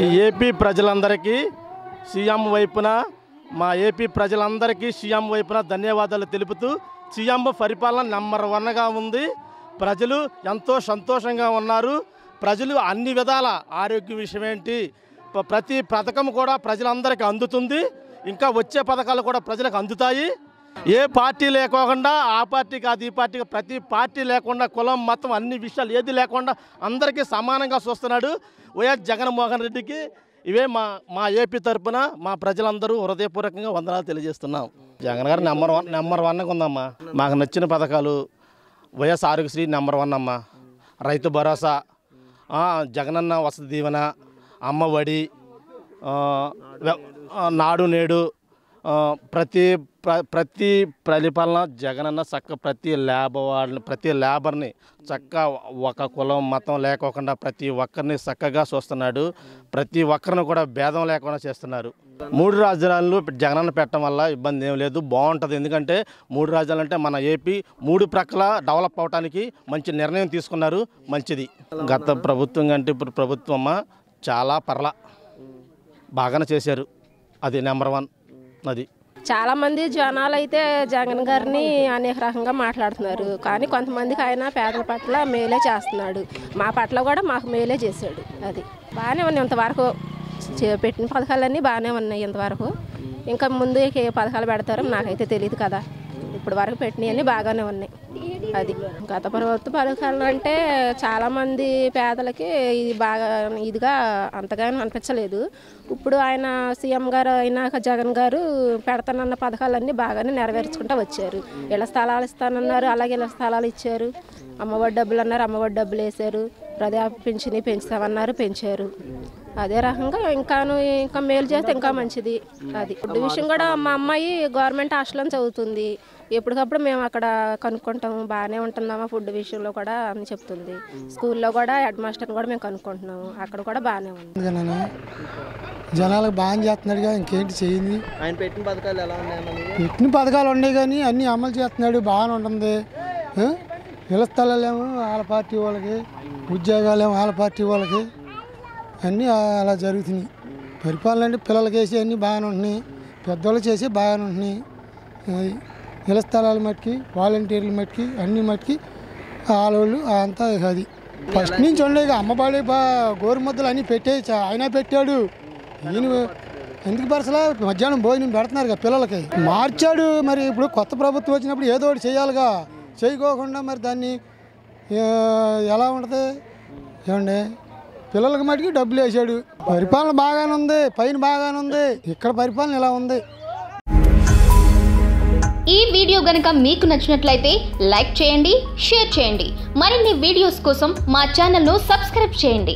ఈ ఏపీ ప్రజలందరికీ సీఎం వైపున మా ఏపీ ప్రజలందరికీ సీఎం వైపున ధన్యవాదాలు తెలుపుతూ సీఎం పరిపాలన నెంబర్ వన్గా ఉంది. ప్రజలు ఎంతో సంతోషంగా ఉన్నారు. ప్రజలు అన్ని విధాల ఆరోగ్య విషయం ఏంటి ప్రతి పథకం కూడా ప్రజలందరికీ అందుతుంది. ఇంకా వచ్చే పథకాలు కూడా ప్రజలకు అందుతాయి. ఏ పార్టీ లేకోకుండా ఆ పార్టీ కాదు ఈ పార్టీకి ప్రతి పార్టీ లేకుండా కులం మతం అన్ని విషయాలు ఏది లేకుండా అందరికీ సమానంగా చూస్తున్నాడు వైఎస్ జగన్మోహన్ రెడ్డికి. ఇవే మా మా ఏపీ తరఫున మా ప్రజలందరూ హృదయపూర్వకంగా వందనాలు తెలియజేస్తున్నాం. జగన్ గారు నెంబర్ వన్ నెంబర్ వన్గా ఉందమ్మా. మాకు నచ్చిన పథకాలు వైఎస్ ఆరోగ్యశ్రీ నెంబర్ వన్ అమ్మా. రైతు భరోసా జగనన్న వసతి దీవెన అమ్మఒడి ఒడి నాడు నేడు ప్రతి ప్ర- ప్రతి పరిపాలన జగనన్న చక్క ప్రతి ల్యాబ్ వాళ్ళని ప్రతి లేబర్ని చక్క ఒక కులం మతం లేకోకుండా ప్రతి ఒక్కరిని చక్కగా చూస్తున్నాడు. ప్రతి ఒక్కరిని కూడా భేదం లేకుండా చేస్తున్నారు. మూడు రాజధానులు జగనన్న పెట్టడం వల్ల ఇబ్బంది ఏం లేదు బాగుంటుంది. ఎందుకంటే మూడు రాజధానులు అంటే మన ఏపీ మూడు ప్రక్కల డెవలప్ అవడానికి మంచి నిర్ణయం తీసుకున్నారు. మంచిది. గత ప్రభుత్వం కంటే ఇప్పుడు ప్రభుత్వం చాలా పర్ల. బాగానే చేశారు. అది నెంబర్ వన్. అది. చాలా మంది జనాలు అయితే జగన్ గారిని అనేక రకంగా మాట్లాడుతున్నారు. కానీ కొంతమందికి ఆయన పేదల పట్ల మేలే చేస్తున్నాడు. మా పట్ల కూడా మాకు మేలే చేశాడు. అది బాగానే ఉన్నాయి ఇంతవరకు. చే- పెట్టిన పథకాలన్నీ బాగానే ఉన్నాయి ఇంతవరకు. ఇంకా ముందు ఏ పథకాలు పెడతారో నాకైతే తెలియదు కదా. ఇప్పుడు వరకు పెట్టినవన్నీ బాగానే ఉన్నాయి. అది. గత ప్రభుత్వ పథకాలు అంటే చాలామంది పేదలకి ఇది బాగా ఇదిగా అంతగా అనిపించలేదు. ఇప్పుడు ఆయన సీఎం గారు అయినాక జగన్ గారు పెడతానన్న పథకాలన్నీ బాగానే నెరవేర్చుకుంటూ వచ్చారు. ఇళ్ళ స్థలాలు ఇస్తానన్నారు అలాగే ఇళ్ళ స్థలాలు ఇచ్చారు. అమ్మఒడి డబ్బులు అన్నారు అమ్మఒడి డబ్బులు వేశారు. ప్రజా పింఛని పెంచుతామన్నారు పెంచారు. అదే రకంగా ఇంకాను ఇంకా మేలు చేస్తే ఇంకా మంచిది. అది ఫుడ్ విషయం కూడా మా అమ్మాయి గవర్నమెంట్ హాస్టల్లో చదువుతుంది. ఎప్పటికప్పుడు మేము అక్కడ కనుక్కుంటాము. బాగానే ఉంటున్నామా ఫుడ్ విషయంలో కూడా అని చెప్తుంది. స్కూల్లో కూడా హెడ్ మాస్టర్ని కూడా మేము కనుక్కుంటున్నాము. అక్కడ కూడా బాగానే ఉంది. జనాలకు బాగా చేస్తున్నాడుగా ఇంకేంటి చేయింది? ఆయన పెట్టిన పథకాలు ఎలా ఉన్నాయన్న మీకు పెట్టిన పథకాలు ఉన్నాయి కానీ అన్నీ అమలు చేస్తున్నాడు. బాగానే ఉంటుంది. ఆ? ఇళ్ళ స్థలాలేమో వాళ్ళ పార్టీ వాళ్ళకి ఉద్యోగాలేమో వాళ్ళ పార్టీ వాళ్ళకి. అన్నీ అలా జరుగుతున్నాయి. పరిపాలన అంటే పిల్లలకి వేసి అన్నీ బాగానే ఉంటున్నాయి. పెద్దవాళ్ళు చేసి బాగానే ఉంటున్నాయి. ఇళ్ళ స్థలాల మట్టుకి వాలంటీర్ల మట్టుకి అన్ని మట్టుకి ఆలవాళ్ళు అంతా అది. ఫస్ట్ నుంచి ఉండేది అమ్మబాడి బా గోరుముద్దలు అన్నీ పెట్టే ఆయన పెట్టాడు. ఈయన ఎందుకు పరసలా మధ్యాహ్నం భోజనం పెడుతున్నారు కదా పిల్లలకి. మార్చాడు మరి ఇప్పుడు కొత్త ప్రభుత్వం వచ్చినప్పుడు ఏదో ఒకటి చేయాలిగా. చేయకోకుండా మరి దాన్ని ఎలా ఉంటుంది? ఏమండి? పిల్లలకి మటుకి డబ్బులు వేసాడు. పరిపాలన బాగానే ఉంది పైన బాగానే ఉంది ఇక్కడ పరిపాలన ఇలా ఉంది. ఈ వీడియో గనక మీకు నచ్చినట్లయితే లైక్ చేయండి షేర్ చేయండి. మరిన్ని వీడియోస్ కోసం మా ఛానల్ను సబ్స్క్రైబ్ చేయండి.